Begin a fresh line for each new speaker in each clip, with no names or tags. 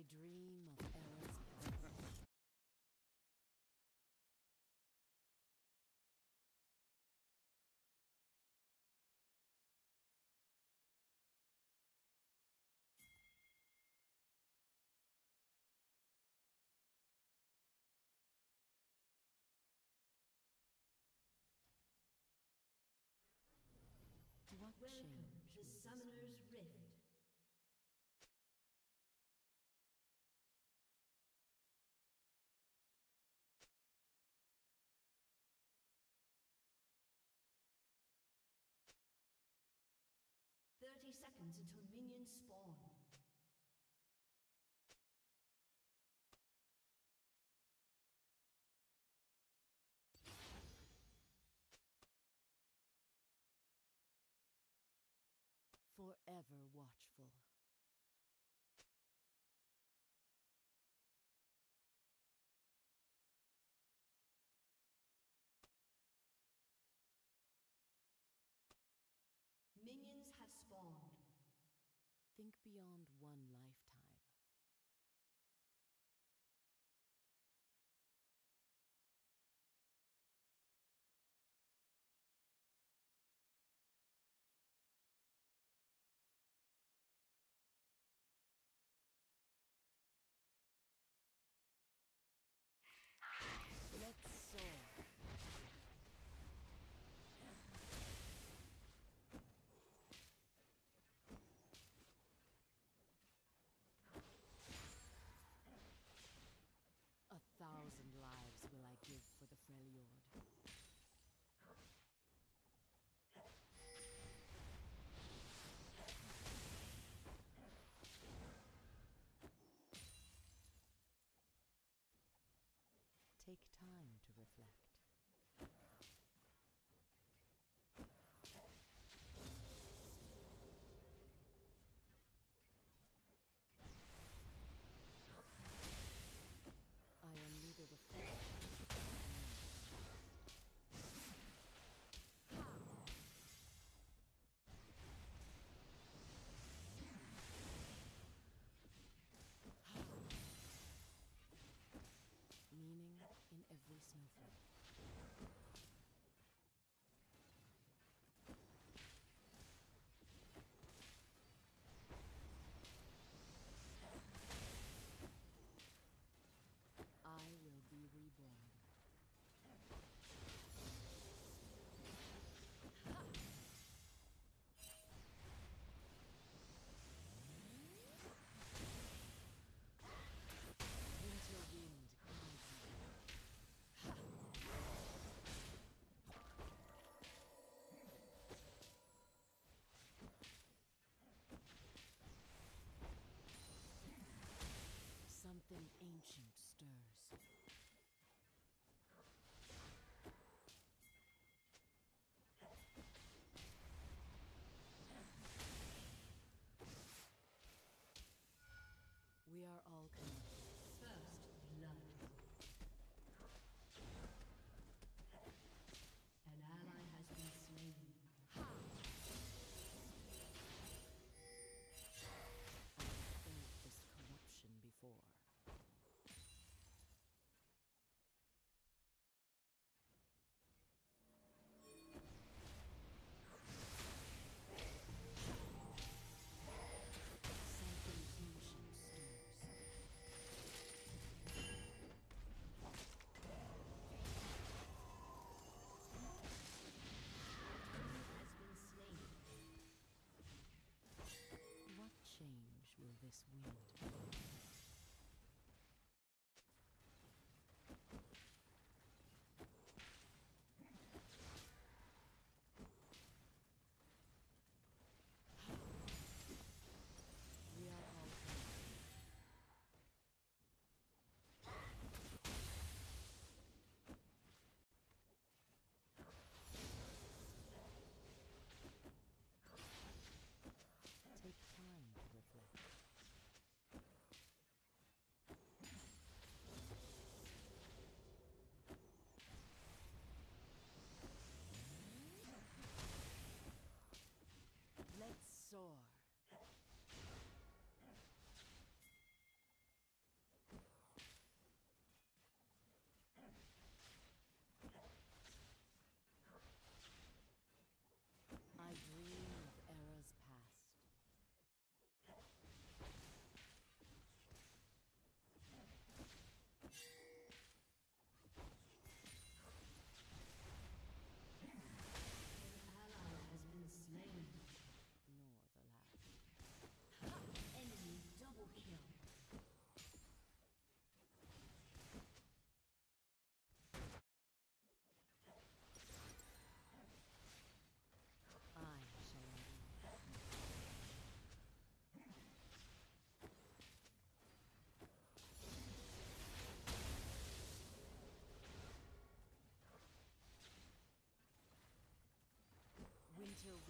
I dream of Ella's. What
Welcome
change
to Summoner's Rift. Thirty seconds until minions spawn.
forever watchful. Think beyond one lifetime. Let's soar. A thousand lives will I give for the Freljord. Take time to reflect. Something this
sword.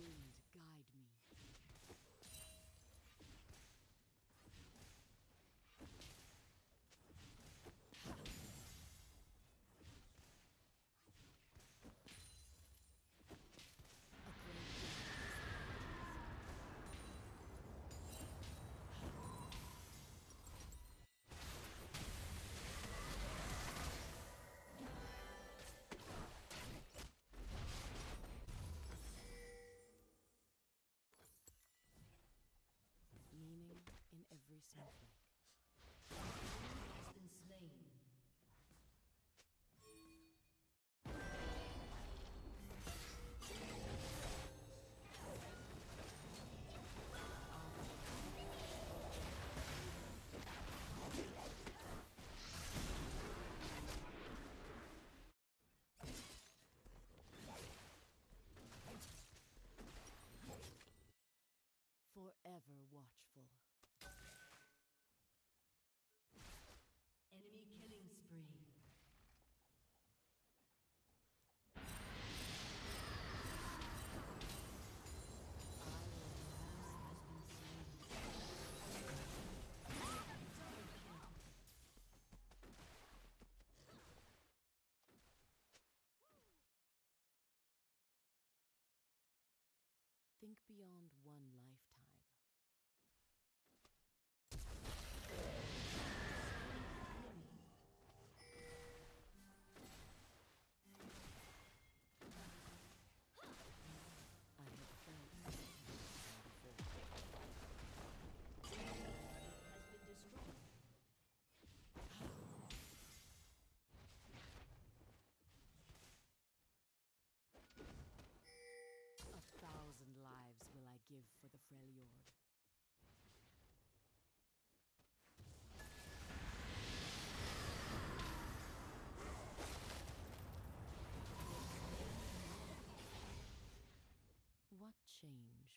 Doom. very.
Think beyond one life.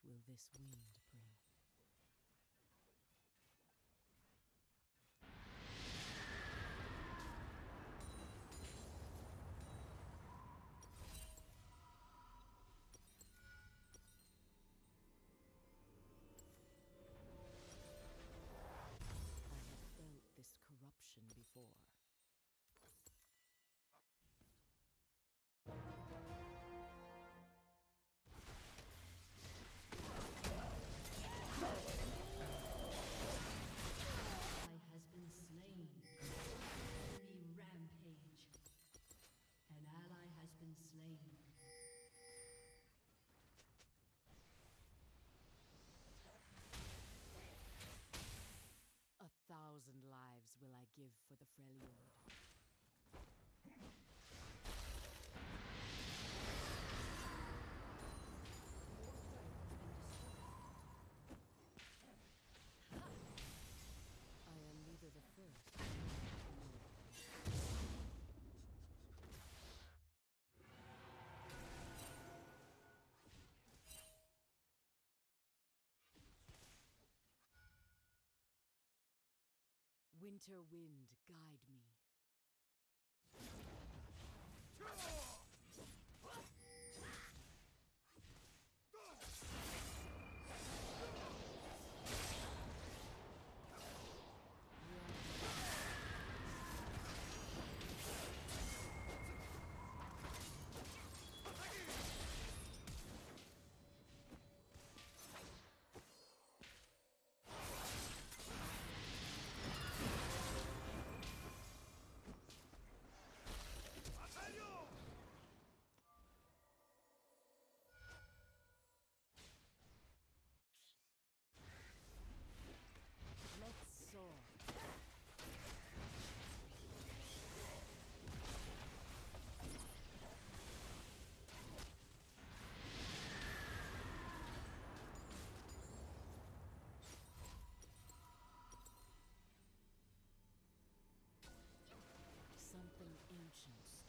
will this wind thousand lives will I give for the Freljord. Winter wind, guide me. ancient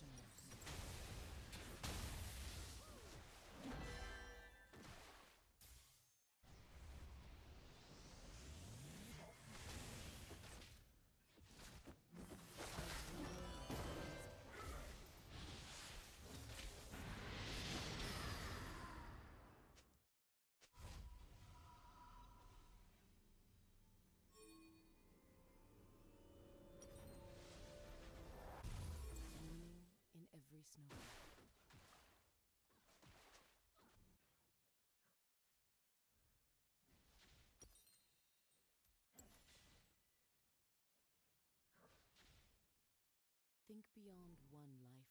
Think beyond one lifetime.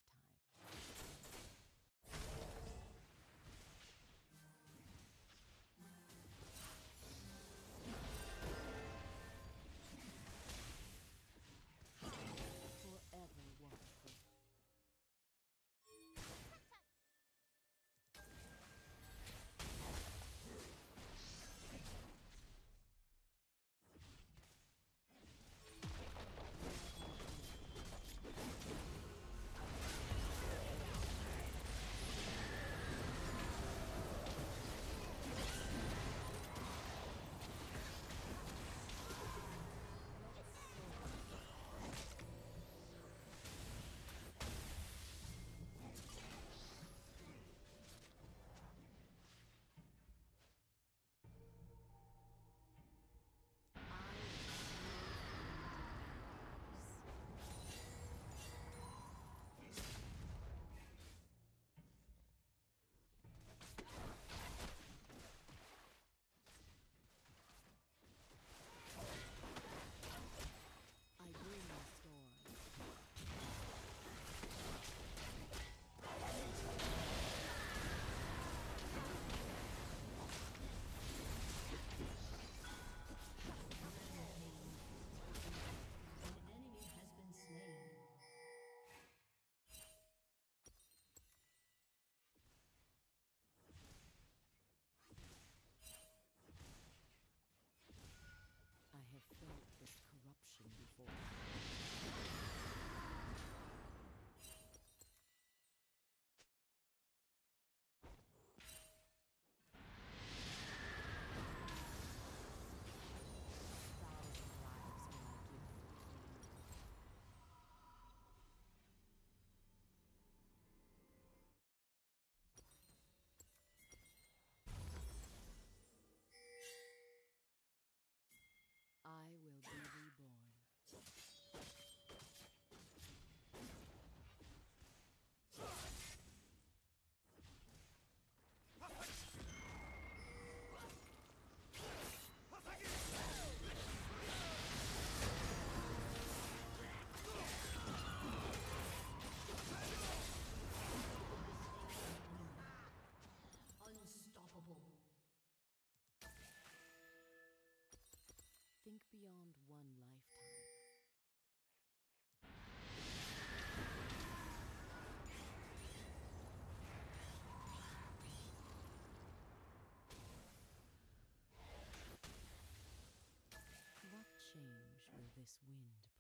This wind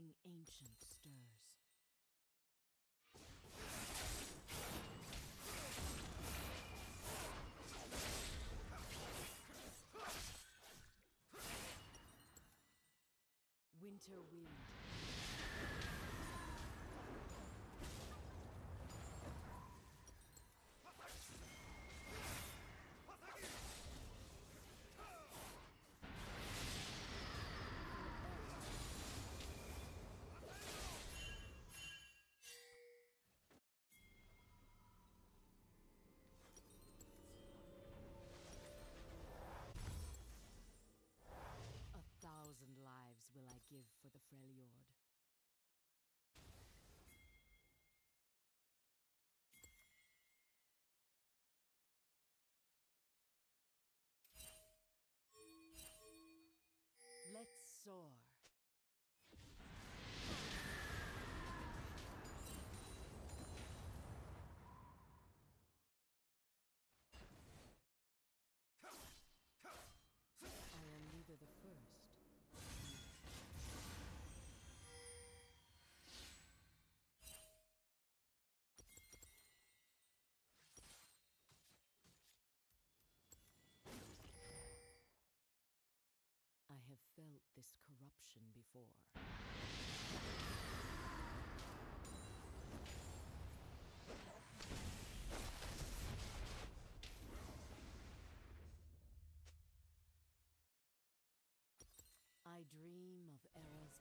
Something ancient stirs. Winter wind. Let's felt this corruption before. I dream of eras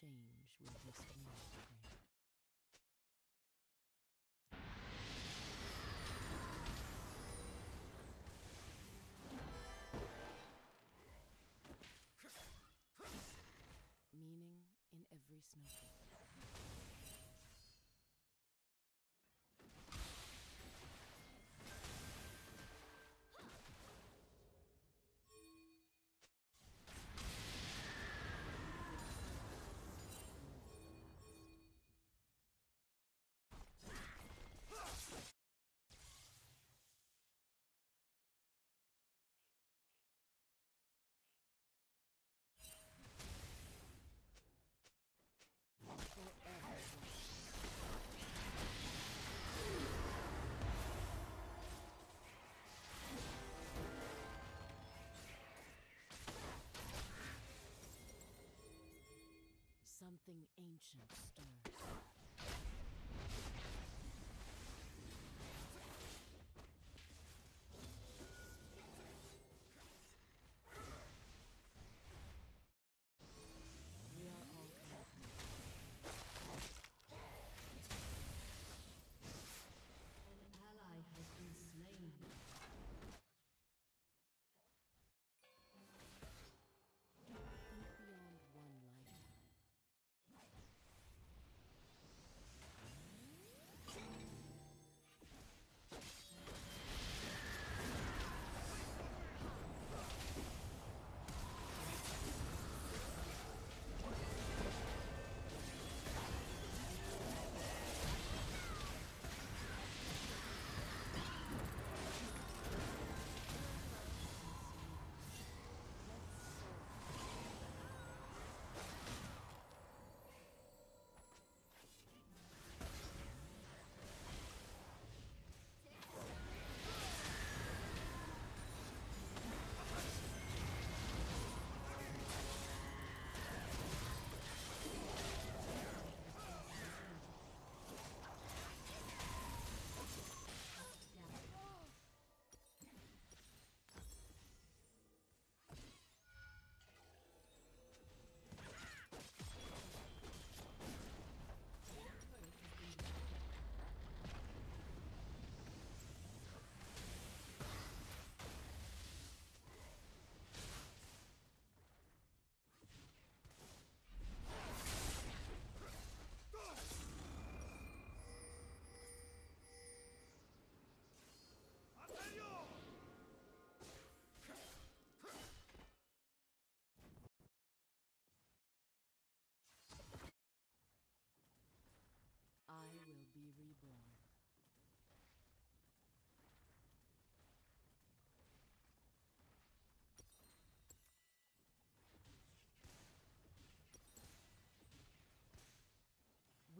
change world bring? Meaning in every snowflake. Something ancient stirs.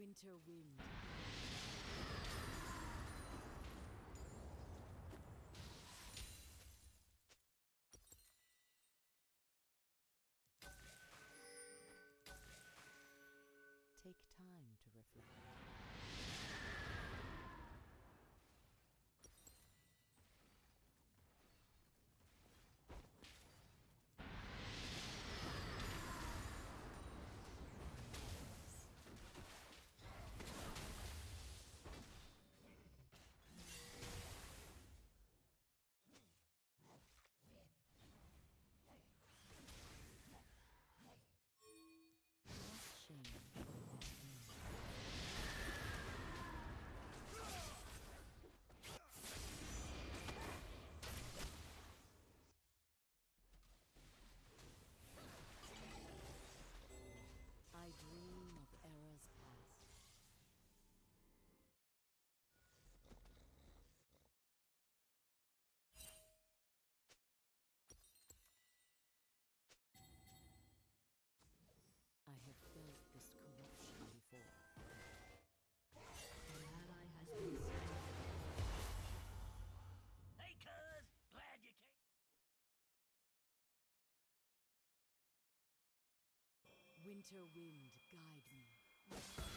Winter wind. Take time to reflect. Winter wind, guide me.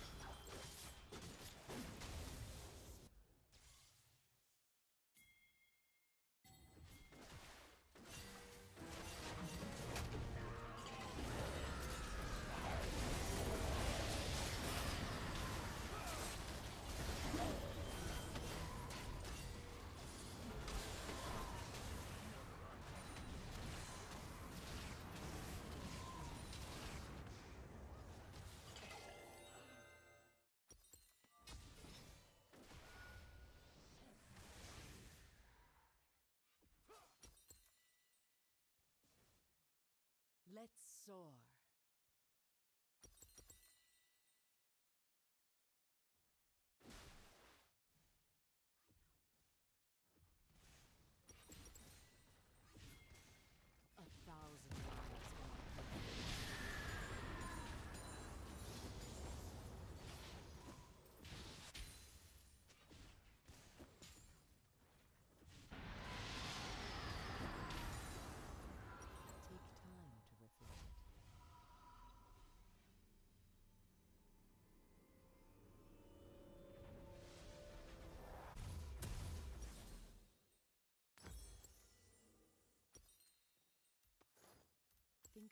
Let's soar.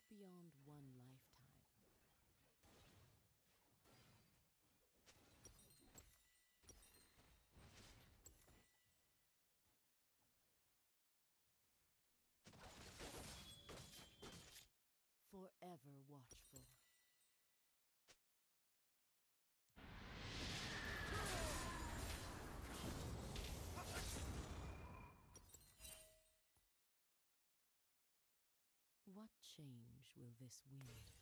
Think beyond one lifetime. Forever watchful. What change will this wind?